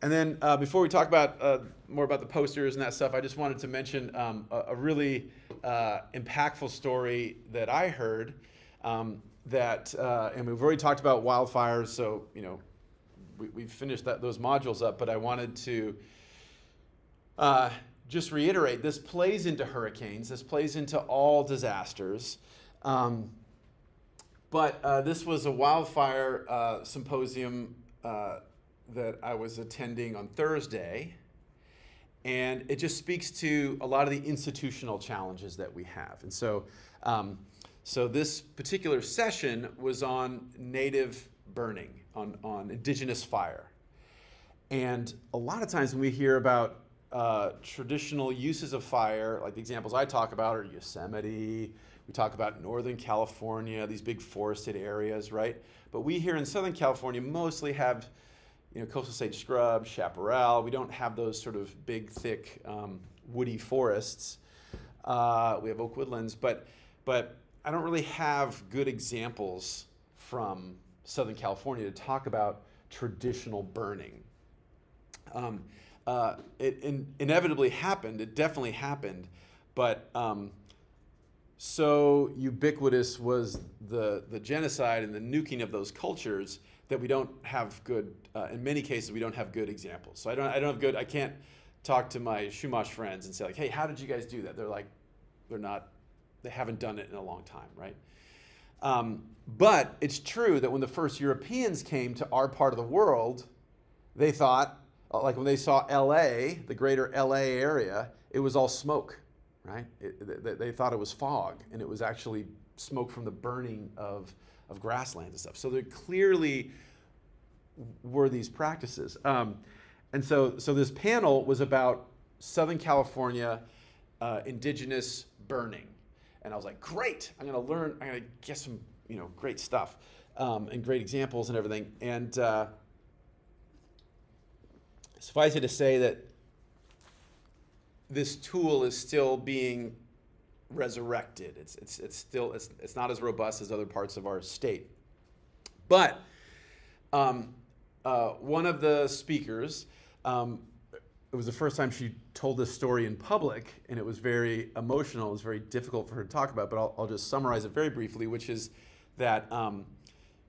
And then uh, before we talk about uh, more about the posters and that stuff, I just wanted to mention um, a, a, really uh, impactful story that I heard. Um, that uh, and we've already talked about wildfires, so you know we, we've finished that, those modules up. But I wanted to uh, just reiterate: this plays into hurricanes. This plays into all disasters. Um, but uh, this was a wildfire symposium that I was attending on Thursday. And it just speaks to a lot of the institutional challenges that we have. And so, um, so this particular session was on native burning, on, on indigenous fire. And a lot of times when we hear about uh, traditional uses of fire, like the examples I talk about are Yosemite, we talk about Northern California, these big forested areas, right? But we here in Southern California mostly have you know, coastal sage scrub, chaparral. We don't have those sort of big, thick, um, woody forests. Uh, we have oak woodlands, but but I don't really have good examples from Southern California to talk about traditional burning. Um, uh, it in, inevitably happened. It definitely happened, but um, so ubiquitous was the the genocide and the nuking of those cultures that we don't have good, uh, in many cases, we don't have good examples. So I don't, I don't have good, I can't talk to my Chumash friends and say like, hey, how did you guys do that? They're like, they're not, they haven't done it in a long time, right? Um, but it's true that when the first Europeans came to our part of the world, they thought, uh, like when they saw LA, the greater LA area, it was all smoke, right? It, they, they thought it was fog, and it was actually smoke from the burning of of grasslands and stuff. So there clearly were these practices. Um, and so, so this panel was about Southern California uh, indigenous burning. And I was like, great, I'm gonna learn, I'm gonna get some, you know, great stuff um, and great examples and everything. And uh, suffice it to say that this tool is still being resurrected. It's, it's, it's still, it's, it's not as robust as other parts of our state. But um, uh, one of the speakers, um, it was the first time she told this story in public, and it was very emotional. It was very difficult for her to talk about, but I'll, I'll just summarize it very briefly, which is that um,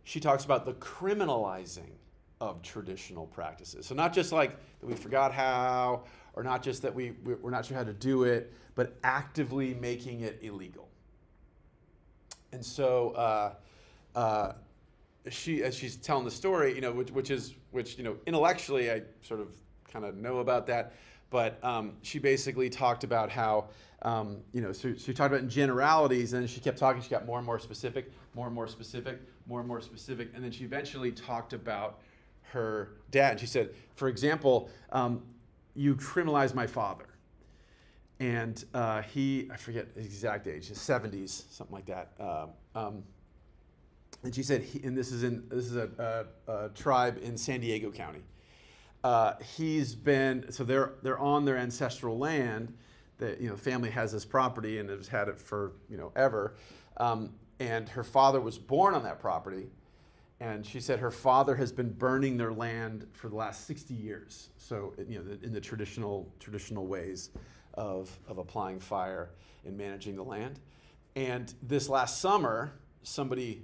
she talks about the criminalizing of traditional practices. So not just like that we forgot how, or not just that we, we're not sure how to do it, but actively making it illegal. And so uh, uh, she, as she's telling the story, you know, which, which is, which, you know, intellectually I sort of kind of know about that, but um, she basically talked about how, um, you know, so she talked about in generalities, and she kept talking. She got more and more specific, more and more specific, more and more specific, and then she eventually talked about her dad. She said, for example, um, you criminalized my father and uh, he, I forget his exact age, his 70s, something like that. Um, um, and she said, he, and this is in this is a, a, a tribe in San Diego County. Uh, he's been so they're they're on their ancestral land. That you know, family has this property and has had it for you know ever. Um, and her father was born on that property, and she said her father has been burning their land for the last 60 years. So you know, in the traditional traditional ways of, of applying fire and managing the land. And this last summer, somebody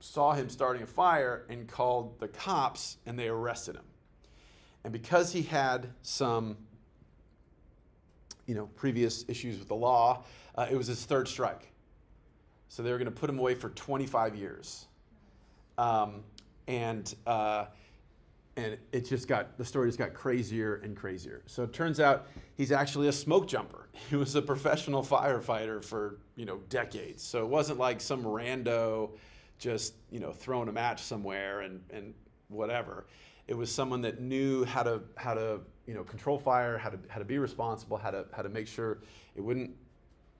saw him starting a fire and called the cops and they arrested him. And because he had some you know, previous issues with the law, uh, it was his third strike. So they were going to put him away for 25 years. Um, and uh, and it just got the story just got crazier and crazier. So it turns out he's actually a smoke jumper. He was a professional firefighter for you know decades. So it wasn't like some rando just you know throwing a match somewhere and and whatever. It was someone that knew how to how to you know control fire, how to how to be responsible, how to how to make sure it wouldn't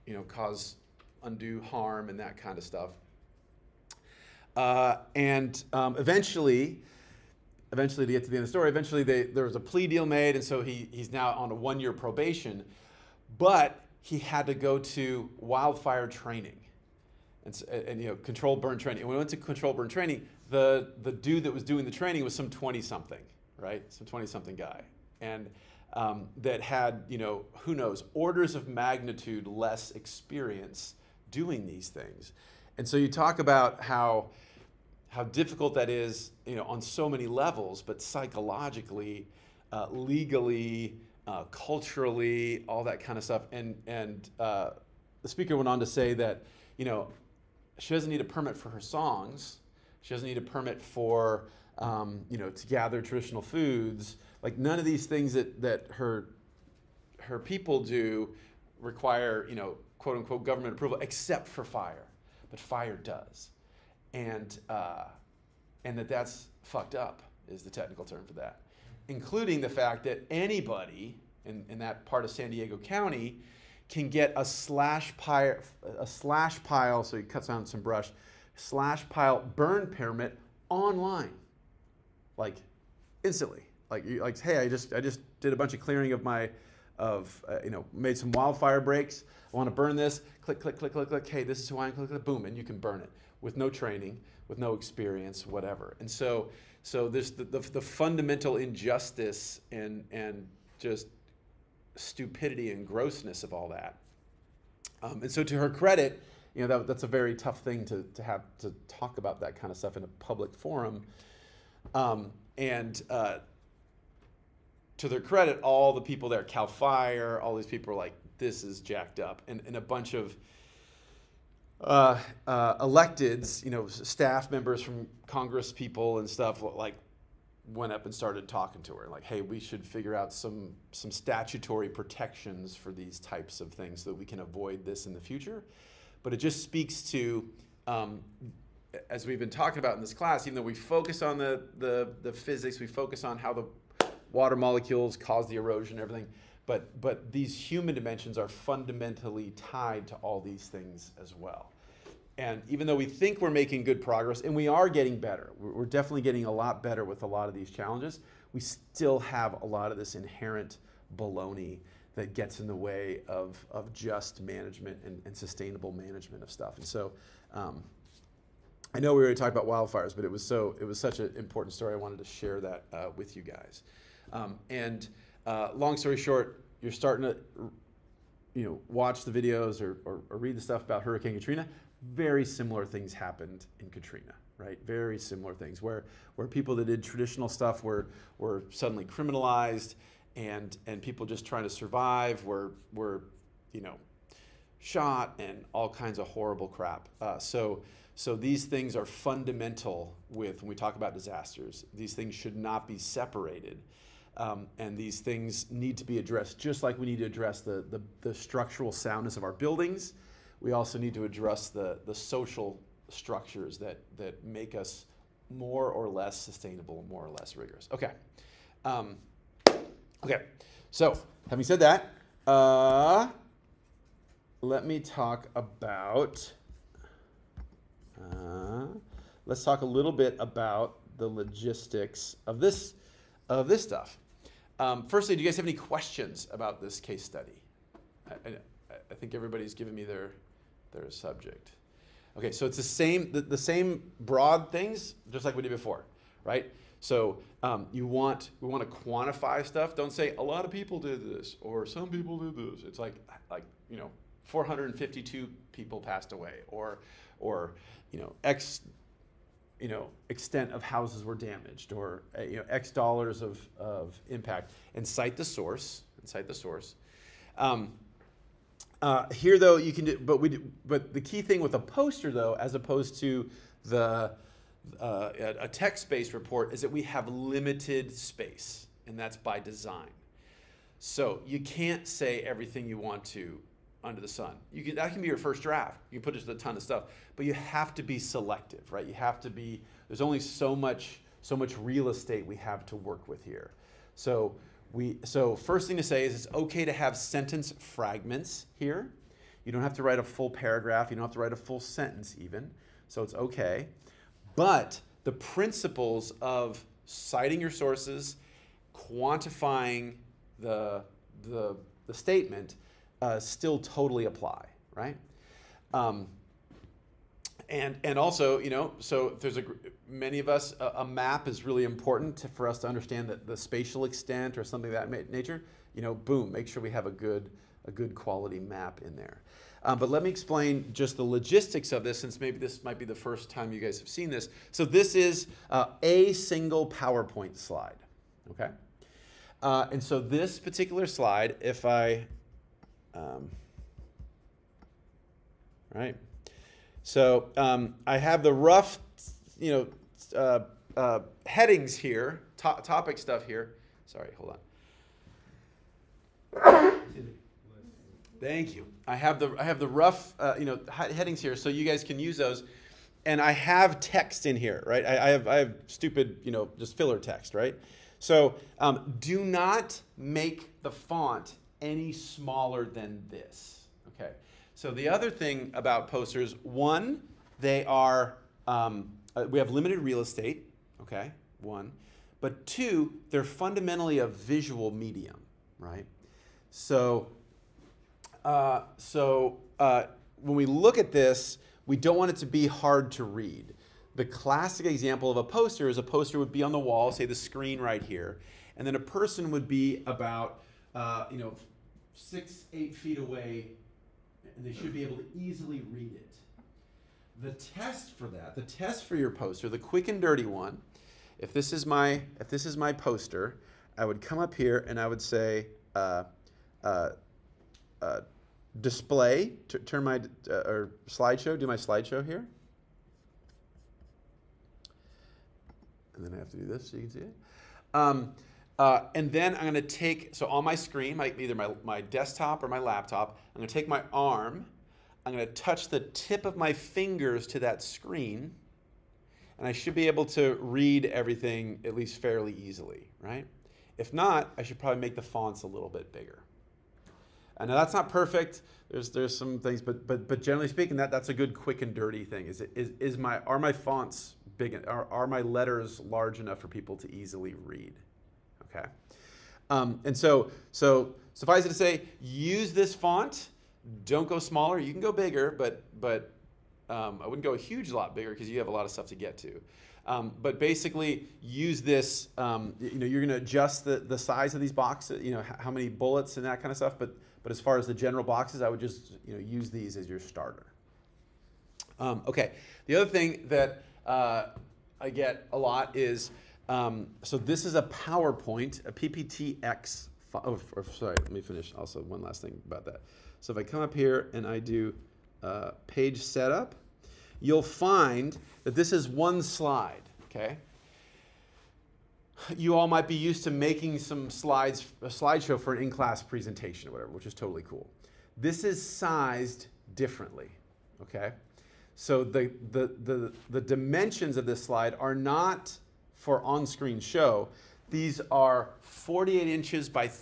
you know cause undue harm and that kind of stuff. Uh, and um, eventually eventually to get to the end of the story, eventually they, there was a plea deal made, and so he, he's now on a one year probation. But he had to go to wildfire training and, and you know controlled burn training. And when we went to controlled burn training, the, the dude that was doing the training was some 20 something, right? Some 20 something guy. And um, that had, you know, who knows, orders of magnitude less experience doing these things. And so you talk about how, how difficult that is, you know, on so many levels, but psychologically, uh, legally, uh, culturally, all that kind of stuff. And, and uh, the speaker went on to say that, you know, she doesn't need a permit for her songs. She doesn't need a permit for, um, you know, to gather traditional foods. Like none of these things that, that her, her people do require, you know, quote unquote government approval, except for fire. But fire does. And, uh, and that that's fucked up is the technical term for that. Including the fact that anybody in, in that part of San Diego County can get a slash pile, a slash pile, so he cuts down some brush, slash pile burn permit online, like instantly. Like, you, like, hey, I just I just did a bunch of clearing of my, of uh, you know, made some wildfire breaks. I want to burn this. Click, click, click, click, click. Hey, this is who I am. Click, click, boom, and you can burn it with no training, with no experience, whatever. And so, so there's the, the, the fundamental injustice and and just stupidity and grossness of all that. Um, and so, to her credit, you know that, that's a very tough thing to, to have to talk about that kind of stuff in a public forum. Um, and uh, to their credit, all the people there, Cal Fire, all these people are like, "This is jacked up," and, and a bunch of uh, uh, electeds, you know, staff members from Congress people and stuff like went up and started talking to her like hey we should figure out some some statutory protections for these types of things so that we can avoid this in the future. But it just speaks to um, as we've been talking about in this class even though we focus on the, the the physics we focus on how the water molecules cause the erosion and everything but but these human dimensions are fundamentally tied to all these things as well and even though we think we're making good progress, and we are getting better, we're definitely getting a lot better with a lot of these challenges, we still have a lot of this inherent baloney that gets in the way of, of just management and, and sustainable management of stuff. And so um, I know we already talked about wildfires, but it was so it was such an important story. I wanted to share that uh, with you guys. Um, and uh, long story short, you're starting to you know watch the videos or, or, or read the stuff about Hurricane Katrina very similar things happened in Katrina, right? Very similar things where, where people that did traditional stuff were, were suddenly criminalized and, and people just trying to survive were, were, you know, shot and all kinds of horrible crap. Uh, so, so these things are fundamental with when we talk about disasters. These things should not be separated. Um, and these things need to be addressed just like we need to address the, the, the structural soundness of our buildings we also need to address the, the social structures that, that make us more or less sustainable, more or less rigorous. Okay. Um, okay. So, having said that, uh, let me talk about. Uh, let's talk a little bit about the logistics of this of this stuff. Um, firstly, do you guys have any questions about this case study? I, I, I think everybody's given me their they're subject. Okay, so it's the same, the, the same broad things, just like we did before, right? So um, you want we want to quantify stuff. Don't say a lot of people did this or some people did this. It's like like you know 452 people passed away or or you know X you know extent of houses were damaged or uh, you know X dollars of, of impact and cite the source and cite the source. Um, uh, here, though, you can do, but we, do, but the key thing with a poster, though, as opposed to the uh, a text-based report, is that we have limited space, and that's by design. So you can't say everything you want to under the sun. You can, that can be your first draft. You can put just a ton of stuff, but you have to be selective, right? You have to be. There's only so much so much real estate we have to work with here. So we, so first thing to say is it's okay to have sentence fragments here. You don't have to write a full paragraph. You don't have to write a full sentence even. So it's okay. But the principles of citing your sources, quantifying the, the, the statement uh, still totally apply, right? Um, and and also you know so there's a many of us a, a map is really important to, for us to understand that the spatial extent or something of that nature. You know boom make sure we have a good a good quality map in there. Um, but let me explain just the logistics of this since maybe this might be the first time you guys have seen this. So this is uh, a single powerpoint slide okay? Uh, and so this particular slide if i um, right so um, I have the rough, you know, uh, uh, headings here, to topic stuff here. Sorry, hold on. Thank you. I have the I have the rough, uh, you know, headings here, so you guys can use those. And I have text in here, right? I, I have I have stupid, you know, just filler text, right? So um, do not make the font any smaller than this. Okay. So the other thing about posters, one, they are, um, uh, we have limited real estate, okay, one. But two, they're fundamentally a visual medium, right? So, uh, so uh, when we look at this, we don't want it to be hard to read. The classic example of a poster is a poster would be on the wall, say the screen right here, and then a person would be about, uh, you know, six, eight feet away and they should be able to easily read it. The test for that, the test for your poster, the quick and dirty one, if this is my if this is my poster, I would come up here and I would say uh, uh, uh, display, turn my uh, or slideshow, do my slideshow here. And then I have to do this so you can see it. Um, uh, and then I'm going to take, so on my screen, my, either my, my desktop or my laptop, I'm going to take my arm, I'm going to touch the tip of my fingers to that screen, and I should be able to read everything at least fairly easily, right? If not, I should probably make the fonts a little bit bigger. And now that's not perfect. There's there's some things, but but but generally speaking, that that's a good quick and dirty thing. Is it is is my are my fonts big? Are are my letters large enough for people to easily read? Okay? Um, and so, so suffice it to say, use this font. Don't go smaller. You can go bigger, but but um, I wouldn't go a huge lot bigger because you have a lot of stuff to get to. Um, but basically, use this. Um, you know, you're going to adjust the, the size of these boxes. You know, how many bullets and that kind of stuff. But but as far as the general boxes, I would just you know use these as your starter. Um, okay. The other thing that uh, I get a lot is um, so this is a PowerPoint, a PPTX. Oh, or, sorry, let me finish. Also, one last thing about that. So if I come up here and I do uh, page setup, you'll find that this is one slide. Okay. You all might be used to making some slides, a slideshow for an in-class presentation or whatever, which is totally cool. This is sized differently. Okay. So the, the, the, the dimensions of this slide are not for on-screen show. These are 48 inches by, th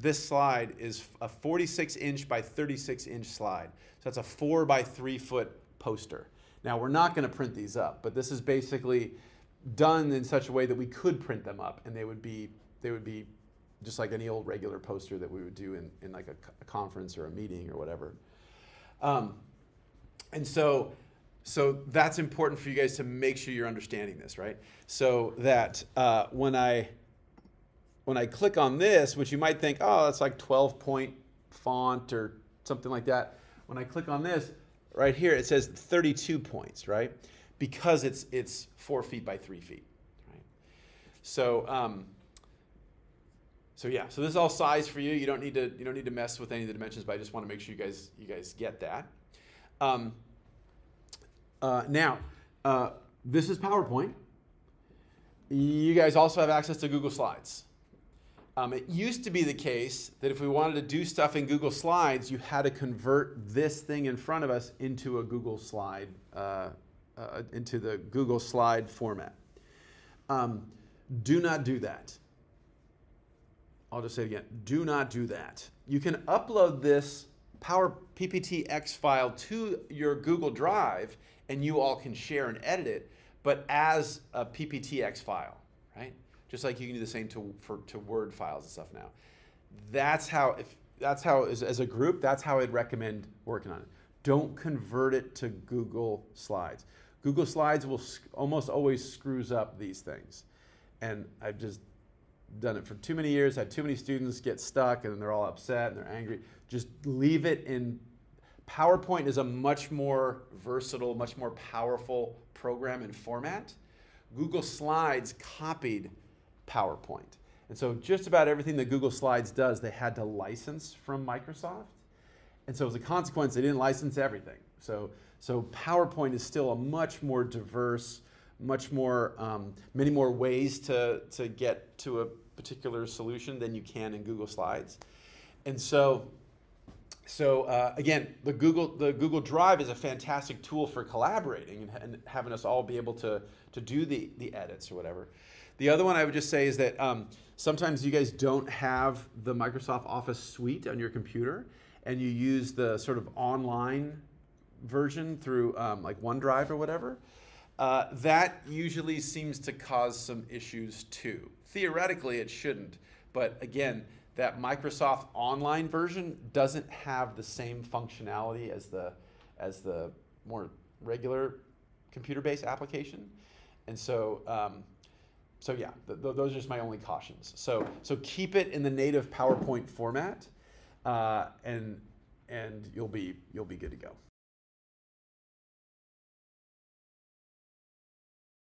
this slide is a 46 inch by 36 inch slide. So that's a four by three foot poster. Now we're not gonna print these up, but this is basically done in such a way that we could print them up and they would be, they would be just like any old regular poster that we would do in, in like a, a conference or a meeting or whatever. Um, and so so that's important for you guys to make sure you're understanding this, right? So that uh, when I when I click on this, which you might think, oh, that's like 12 point font or something like that. When I click on this, right here, it says 32 points, right? Because it's it's four feet by three feet, right? So um, so yeah, so this is all size for you. You don't need to you don't need to mess with any of the dimensions, but I just want to make sure you guys you guys get that. Um, uh, now, uh, this is PowerPoint. You guys also have access to Google Slides. Um, it used to be the case that if we wanted to do stuff in Google Slides, you had to convert this thing in front of us into a Google Slide, uh, uh into the Google Slide format. Um, do not do that. I'll just say it again. Do not do that. You can upload this Power PPTX file to your Google Drive and you all can share and edit it, but as a PPTX file, right? Just like you can do the same to, for, to Word files and stuff now. That's how, if, that's how as, as a group, that's how I'd recommend working on it. don't convert it to Google Slides. Google Slides will almost always screws up these things. And I've just done it for too many years, had too many students get stuck and they're all upset and they're angry. Just leave it in PowerPoint is a much more versatile, much more powerful program and format. Google Slides copied PowerPoint. And so just about everything that Google Slides does, they had to license from Microsoft. And so as a consequence, they didn't license everything. So, so PowerPoint is still a much more diverse, much more, um, many more ways to, to get to a particular solution than you can in Google Slides. And so so uh, again, the Google the Google Drive is a fantastic tool for collaborating and, and, having us all be able to to do the the edits or whatever. The other one I would just say is that um, sometimes you guys don't have the Microsoft Office suite on your computer, and you use the sort of online version through um, like OneDrive or whatever. Uh, that usually seems to cause some issues too. Theoretically, it shouldn't, but again that Microsoft Online version doesn't have the same functionality as the as the more regular computer-based application, and so um, so yeah, th- th- those are just my only cautions. So so keep it in the native PowerPoint format, uh, and and you'll be you'll be good to go.